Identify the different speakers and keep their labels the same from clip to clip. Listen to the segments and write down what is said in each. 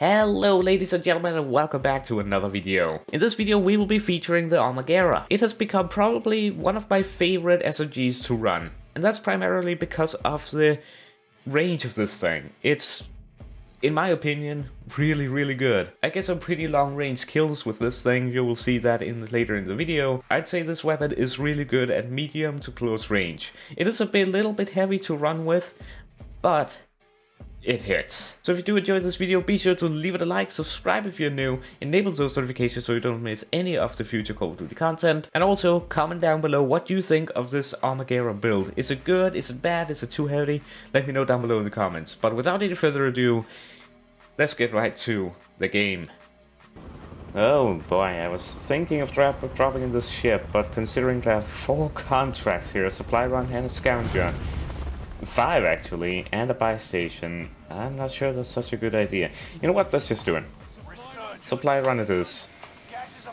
Speaker 1: Hello ladies and gentlemen and welcome back to another video. In this video we will be featuring the Armaguerra. It has become probably one of my favorite SMGs to run. And that's primarily because of the range of this thing. It's, in my opinion, really really good. I get some pretty long range kills with this thing, you will see that in later in the video. I'd say this weapon is really good at medium to close range. It is a bit, little bit heavy to run with, but it hits. So if you do enjoy this video, be sure to leave it a like, subscribe if you're new, enable those notifications so you don't miss any of the future Call of Duty content, and also comment down below what you think of this Armaguerra build. Is it good? Is it bad? Is it too heavy? Let me know down below in the comments. But without any further ado, let's get right to the game. Oh boy, I was thinking of dropping in this ship, but considering to have four contracts here, a supply run and a scavenger, Five, actually, and a buy station. I'm not sure that's such a good idea. You know what? Let's just do it. Supply run it is.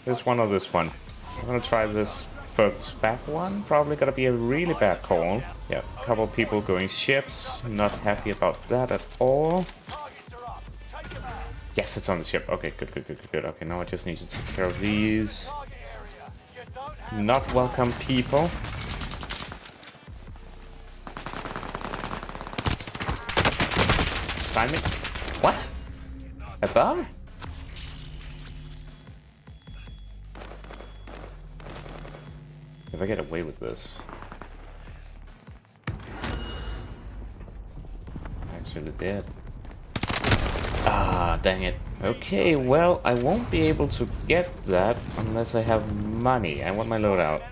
Speaker 1: This one or this one. I'm gonna try this first back one. Probably gonna be a really bad call. Yeah, a couple people going ships. Not happy about that at all. Yes, it's on the ship. Okay, good, good, good, good, good. Okay, now I just need to take care of these. Not welcome people. What? Above? If I get away with this. Actually dead. Ah, dang it. Okay, well, I won't be able to get that unless I have money. I want my loadout.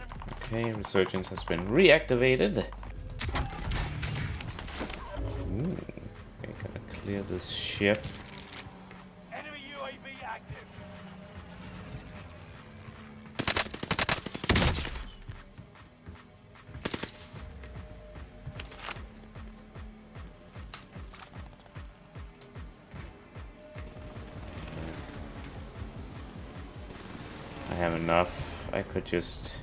Speaker 1: Okay, resurgence has been reactivated. Clear this ship. Enemy UAV active. I have enough. I could just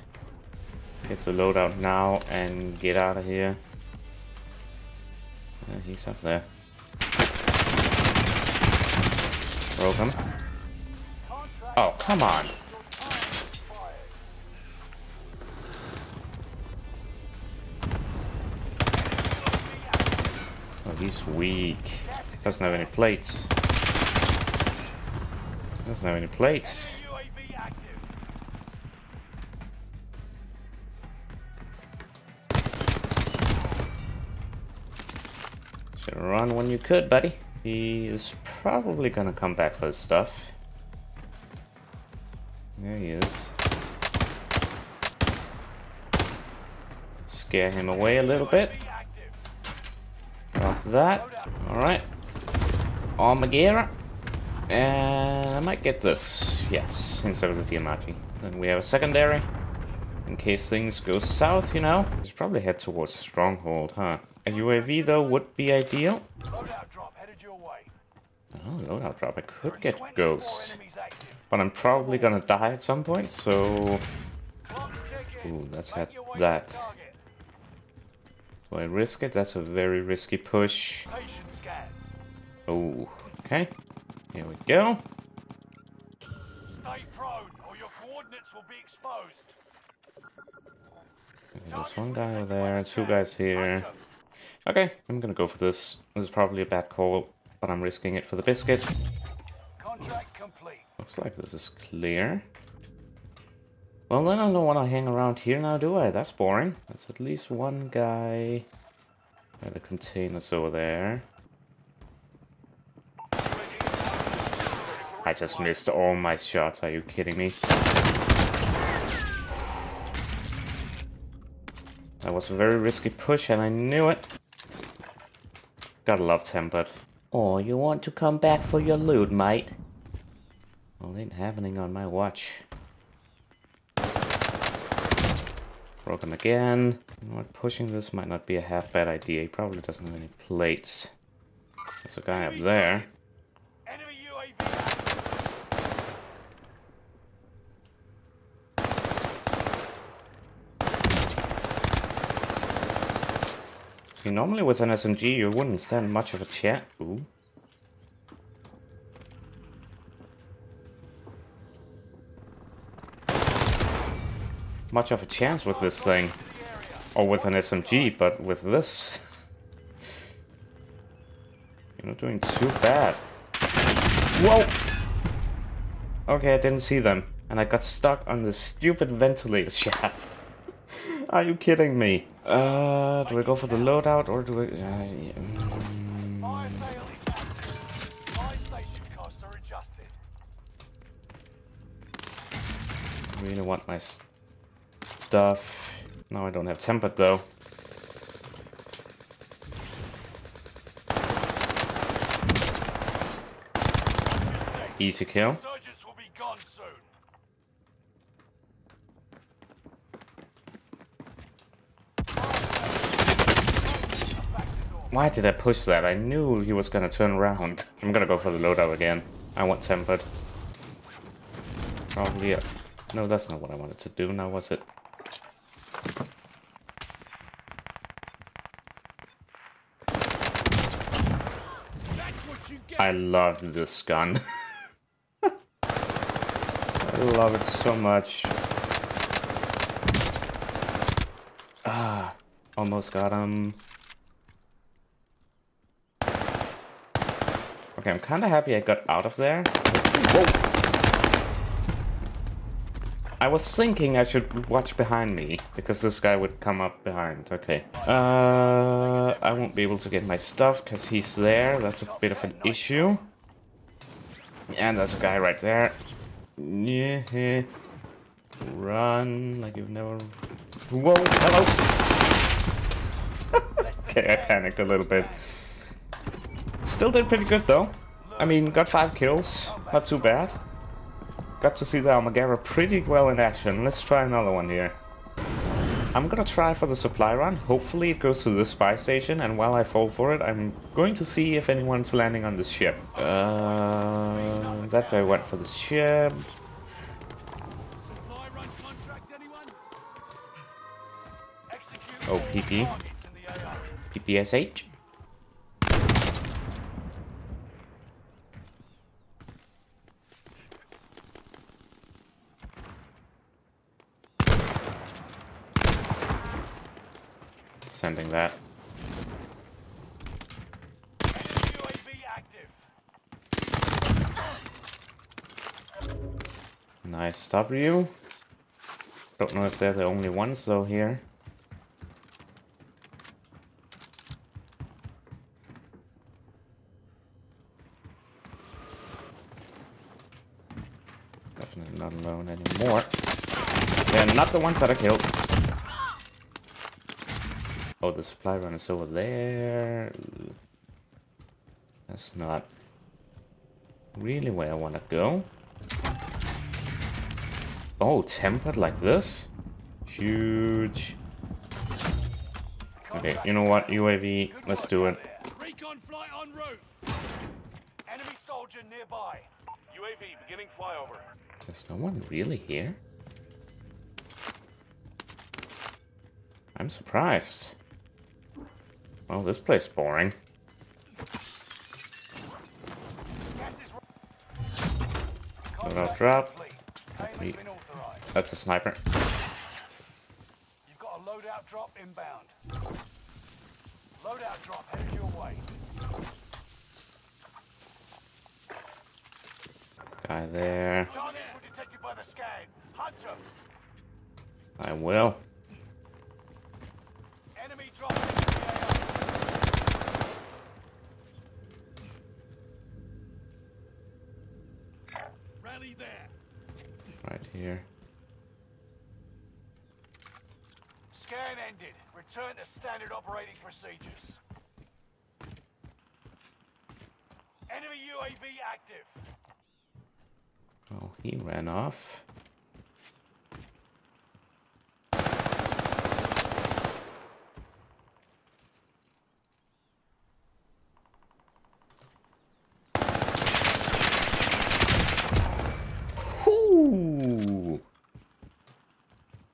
Speaker 1: get the loadout now and get out of here. Uh, he's up there. Broke him. Oh, come on. Oh, he's weak. Doesn't have any plates. Doesn't have any plates. Should run when you could, buddy. He is probably gonna come back for his stuff. There he is. Scare him away a little bit. Drop that. Alright. Armaguerra. And I might get this. Yes, instead of the Diamatti. Then we have a secondary. In case things go south, you know. Should probably head towards Stronghold, huh? A UAV, though, would be ideal. Oh, loadout drop. I could get Ghost. But I'm probably gonna die at some point, so... Ooh, let's have that. Do I risk it? That's a very risky push. Oh, okay. Here we go. Stay prone, or your coordinates will be exposed. There's one guy over there, two guys here. Okay, I'm gonna go for this. This is probably a bad call but I'm risking it for the biscuit. Contract complete. Looks like this is clear. Well, then I don't want to hang around here now, do I? That's boring. There's at least one guy. Where the container's over there. I just missed all my shots. Are you kidding me? That was a very risky push and I knew it. Gotta love Tempered. Oh, you want to come back for your loot, mate? Well, ain't happening on my watch. Broken again. You know what, pushing this might not be a half bad idea. He probably doesn't have any plates. There's a guy up there. See, normally with an SMG, you wouldn't stand much of a chance. Ooh. Much of a chance with this thing. Or with an SMG, but with this... You're not doing too bad. Whoa! Okay, I didn't see them. And I got stuck on this stupid ventilator shaft. Are you kidding me? Uh, do I go for the loadout or do I... Uh, yeah. mm. really want my stuff. No, I don't have tempered though. Easy kill. Why did I push that? I knew he was gonna turn around. I'm gonna go for the loadout again. I want tempered. Oh, yeah. No, that's not what I wanted to do now, was it? I love this gun. I love it so much. Ah, almost got him. Okay, I'm kind of happy I got out of there. I was thinking I should watch behind me, because this guy would come up behind. Okay. Uh, I won't be able to get my stuff, because he's there. That's a bit of an issue. And there's a guy right there. Yeah. Run like you've never... Whoa, hello! okay, I panicked a little bit. Still did pretty good, though. I mean, got five kills. Not too bad. Got to see the Armaguerra pretty well in action. Let's try another one here. I'm gonna try for the supply run. Hopefully it goes to the spy station, and while I fall for it, I'm going to see if anyone's landing on the ship. Uh, that guy went for the ship. Oh, PP. PPSH. Sending that. Nice W. Don't know if they're the only ones though here. Definitely not alone anymore. They're not the ones that I killed. Oh, the supply run is over there. That's not really where I want to go. Oh, tempered like this? Huge. Okay, you know what, UAV, let's do it. Recon flight en route. Enemy soldier nearby. UAV beginning flyover. There's no one really here? I'm surprised. Well, this place is boring. Loadout drop. That's a sniper. You've got a loadout drop inbound. Loadout drop headed your way. Guy there. I will. Enemy drop Right here. Scan ended. Return to standard operating procedures. Enemy UAV active. Oh, he ran off.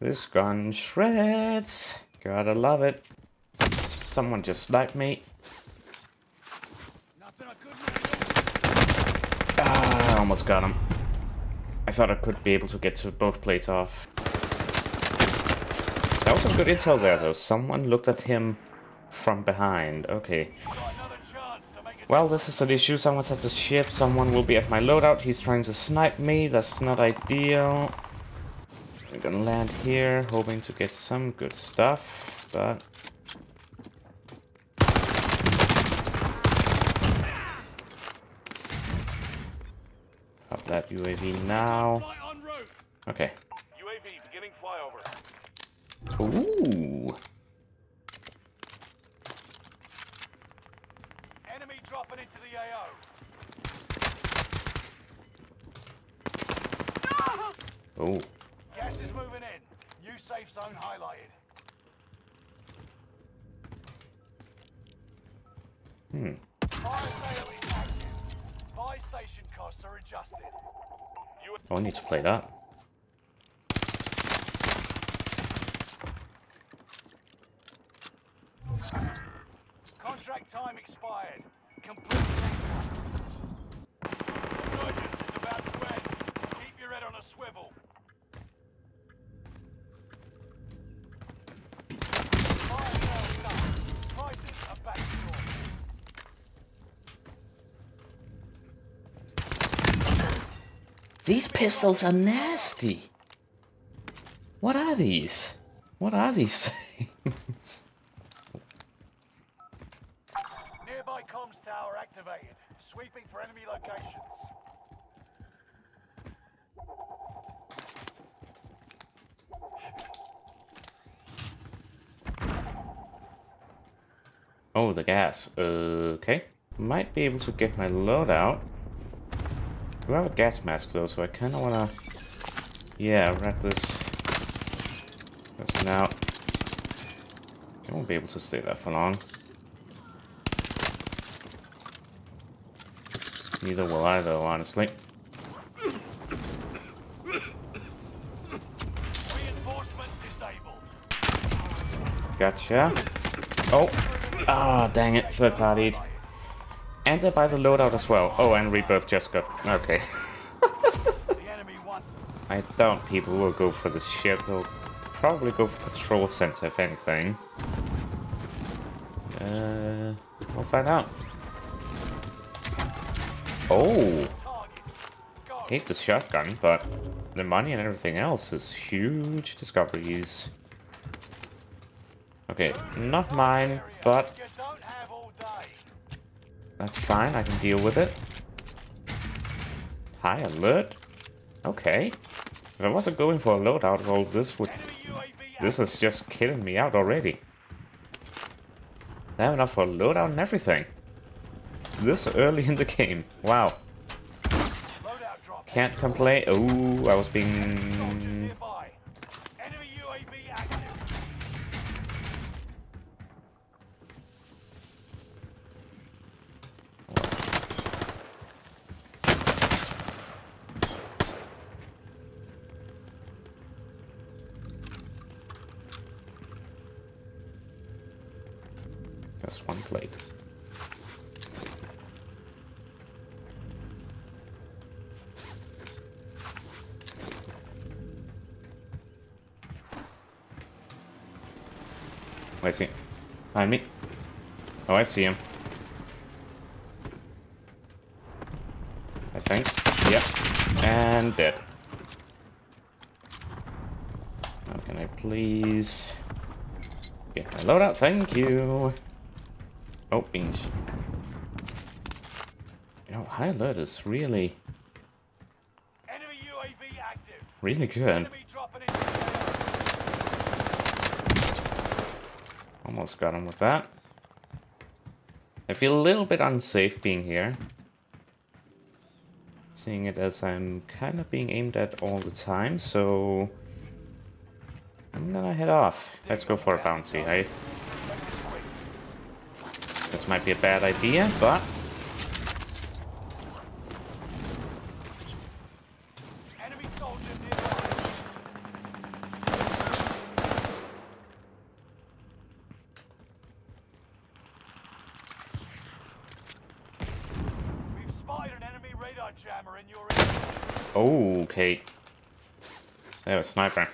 Speaker 1: This gun shreds. Gotta love it. Someone just sniped me. Ah, I almost got him. I thought I could be able to get to both plates off. That was some good intel there, though. Someone looked at him from behind. Okay. Well, this is an issue. Someone's at the ship. Someone will be at my loadout. He's trying to snipe me. That's not ideal. I'm gonna land here, hoping to get some good stuff, but... Up that UAV now. Okay.
Speaker 2: UAV beginning flyover.
Speaker 1: Ooh.
Speaker 2: Enemy dropping into the AO.
Speaker 1: Oh.
Speaker 2: Safe zone highlighted.
Speaker 1: Hmm.
Speaker 2: Fire sale is active. Buy station costs are adjusted.
Speaker 1: Oh, I need to play that.
Speaker 2: Contract time expired. Complete
Speaker 1: These pistols are nasty. What are these? What are these things?
Speaker 2: Nearby comms tower activated. Sweeping for enemy locations.
Speaker 1: Oh, the gas. Okay. Might be able to get my load out. Have a gas mask though, so I kind of want to... Yeah, wrap this... This out. I won't be able to stay there for long. Neither will I though, honestly.
Speaker 2: Reinforcements disabled.
Speaker 1: Gotcha. Oh! Ah, dang it, third partied. And I buy the loadout as well. Oh, and Rebirth just got... Okay. I doubt people will go for the ship. They'll probably go for patrol center, if anything. Uh, we'll find out. Oh, hate the shotgun, but the money and everything else is huge discoveries. Okay, not mine, but
Speaker 2: You don't have all day.
Speaker 1: That's fine. I can deal with it. High alert. Okay. If I wasn't going for a loadout roll, this would... This is just killing me out already. I have enough for loadout and everything. This early in the game. Wow. Can't complain. Oh, I was being... Oh, I see. Behind me. Oh, I see him. I think. Yep. And dead. How can I please get my loadout? Thank you. Oh, beans. You know, high alert is really,
Speaker 2: Enemy UAV active.
Speaker 1: really good.
Speaker 2: Enemy dropping into the
Speaker 1: Almost got him with that. I feel a little bit unsafe being here. Seeing it as I'm kind of being aimed at all the time, so... I'm gonna head off. Let's go for a bounty, right? This might be a bad idea, but... sniper.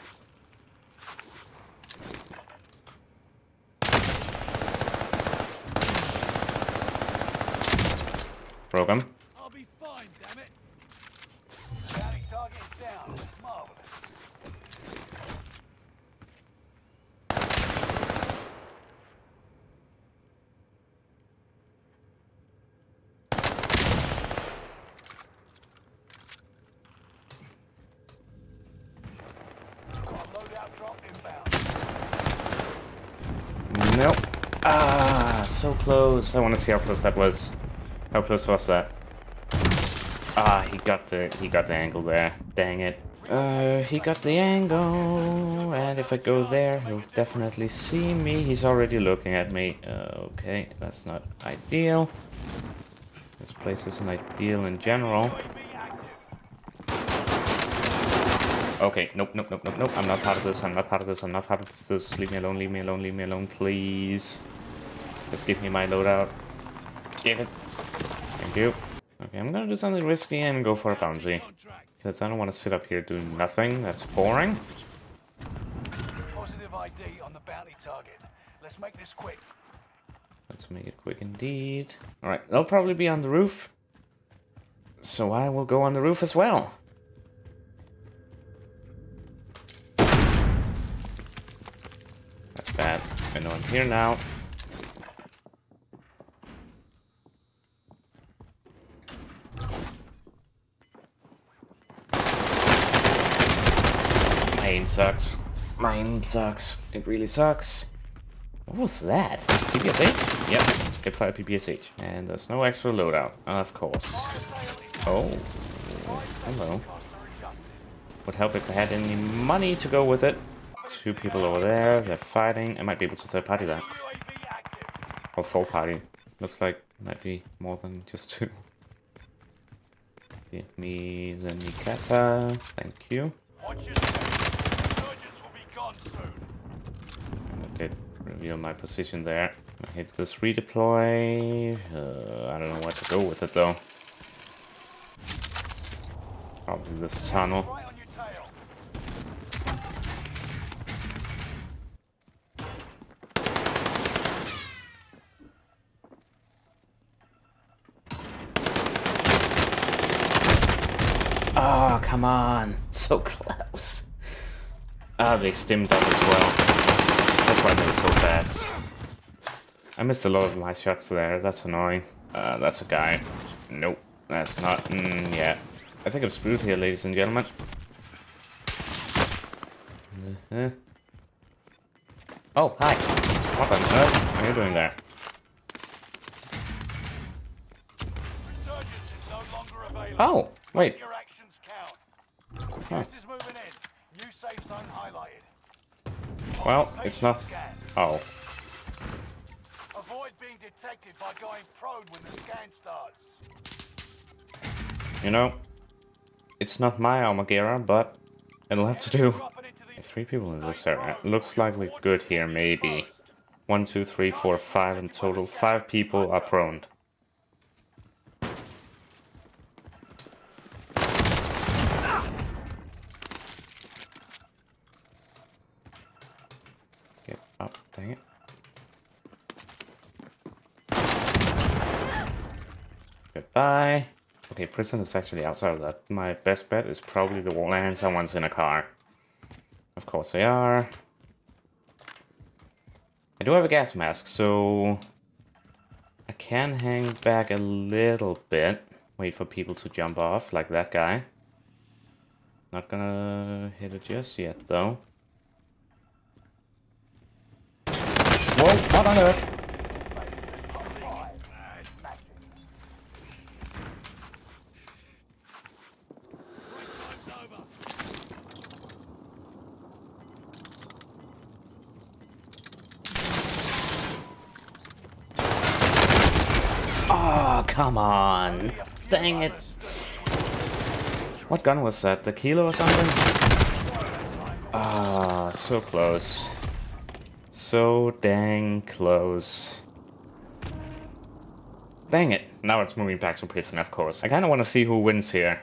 Speaker 1: Broke him. So close. I want to see how close that was. How close was that? Ah, he got the he got the angle there. Dang it. Uh, he got the angle, and if I go there, he'll definitely see me. He's already looking at me. Uh, okay, that's not ideal. This place isn't ideal in general. Okay, nope, nope, nope, nope, nope. I'm not part of this. I'm not part of this. I'm not part of this. Leave me alone. Leave me alone. Leave me alone, please. Just give me my loadout. Give it. Thank you. Okay, I'm gonna do something risky and go for a bounty. Because I don't want to sit up here doing nothing. That's boring.
Speaker 2: Positive ID on the bounty target. Let's make this quick.
Speaker 1: Let's make it quick indeed. Alright, they'll probably be on the roof. So I will go on the roof as well. That's bad. I know I'm here now. Sucks. Mine sucks. It really sucks. What was that? PPSH? Yep, hipfire PPSH. And there's no extra loadout, of course. Oh, hello.
Speaker 2: Costs are adjusted.
Speaker 1: Would help if I had any money to go with it. Two people over there, they're fighting. I might be able to third party that. Or full party. Looks like it might be more than just two. Give me the Nikita. Thank you.
Speaker 2: Watch your step. Insurgents
Speaker 1: did reveal my position there. I hit this redeploy. Uh, I don't know where to go with it though. Probably this tunnel. Oh, come on. So close. Ah, they stimmed up as well. That's why they're so fast. I missed a lot of my shots there. That's annoying. Uh, that's a guy. Nope, that's not. Mm, yeah. I think I'm screwed here, ladies and gentlemen. Uh, Oh, hi. What on earth are you doing there?
Speaker 2: No.
Speaker 1: Oh, wait. Huh.
Speaker 2: Gas is moving in. New safe zone highlighted.
Speaker 1: Well, it's not. Oh.
Speaker 2: Avoid being detected by going prone when the scan starts.
Speaker 1: You know, it's not my Armaguerra, but it'll have to do.
Speaker 2: Dropping into the
Speaker 1: Three people in this area. Looks like we're good here, maybe. One, two, three, four, five in total. Five people are prone. Get up, dang it. Goodbye. Okay, prison is actually outside of that. My best bet is probably the wall and someone's in a car. Of course they are. I do have a gas mask, so I can hang back a little bit. Wait for people to jump off, like that guy. Not gonna hit it just yet, though. Whoa, what on earth?
Speaker 2: time's over.
Speaker 1: Oh, come on. Dang it. What gun was that? The kilo or something? Ah, so close. So dang close. Dang it. Now it's moving back to prison, of course. I kind of want to see who wins here.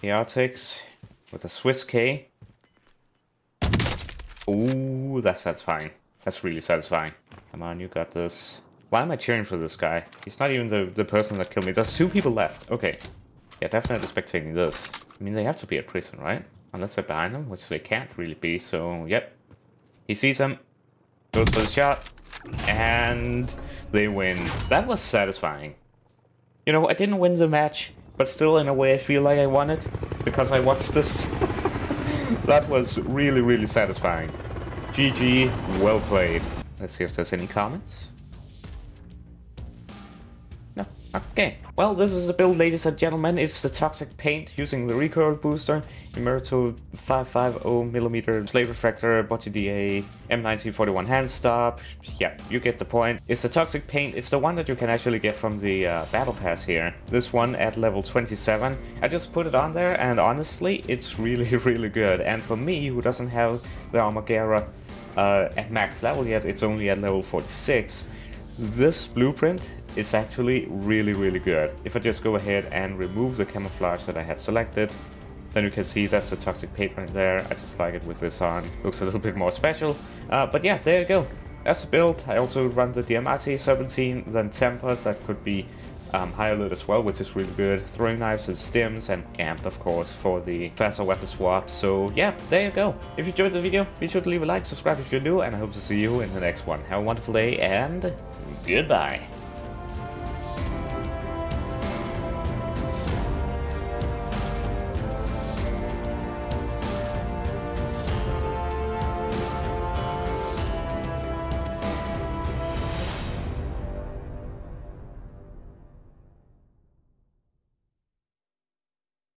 Speaker 1: The Arctics with a Swiss K. Ooh, that's satisfying. That's really satisfying. Come on, you got this. Why am I cheering for this guy? He's not even the, the person that killed me. There's two people left. Okay. Yeah, definitely spectating this. I mean, they have to be at prison, right? Unless they're behind them, which they can't really be, so yep. He sees him, goes for the shot, and they win. That was satisfying. You know, I didn't win the match, but still in a way I feel like I won it, because I watched this. that was really, really satisfying. GG, well played. Let's see if there's any comments. Okay, well this is the build ladies and gentlemen, it's the Toxic Paint using the recoil booster, Immerto 550mm Slave Refractor, Botti DA, M1941 hand stop, yeah, you get the point. It's the Toxic Paint, it's the one that you can actually get from the uh, Battle Pass here. This one at level 27, I just put it on there and honestly it's really really good. And for me, who doesn't have the Armaguerra uh, at max level yet, it's only at level 46, this blueprint is actually really, really good. If I just go ahead and remove the camouflage that I had selected, then you can see that's the toxic paint right there. I just like it with this on. Looks a little bit more special. Uh, but yeah, there you go. That's the build. I also run the Diamatti 17, then Tempered. That could be um, higher lit as well, which is really good. Throwing knives and stims, and amp, of course, for the faster weapon swap. So yeah, there you go. If you enjoyed the video, be sure to leave a like, subscribe if you're new, and I hope to see you in the next one. Have a wonderful day, and goodbye.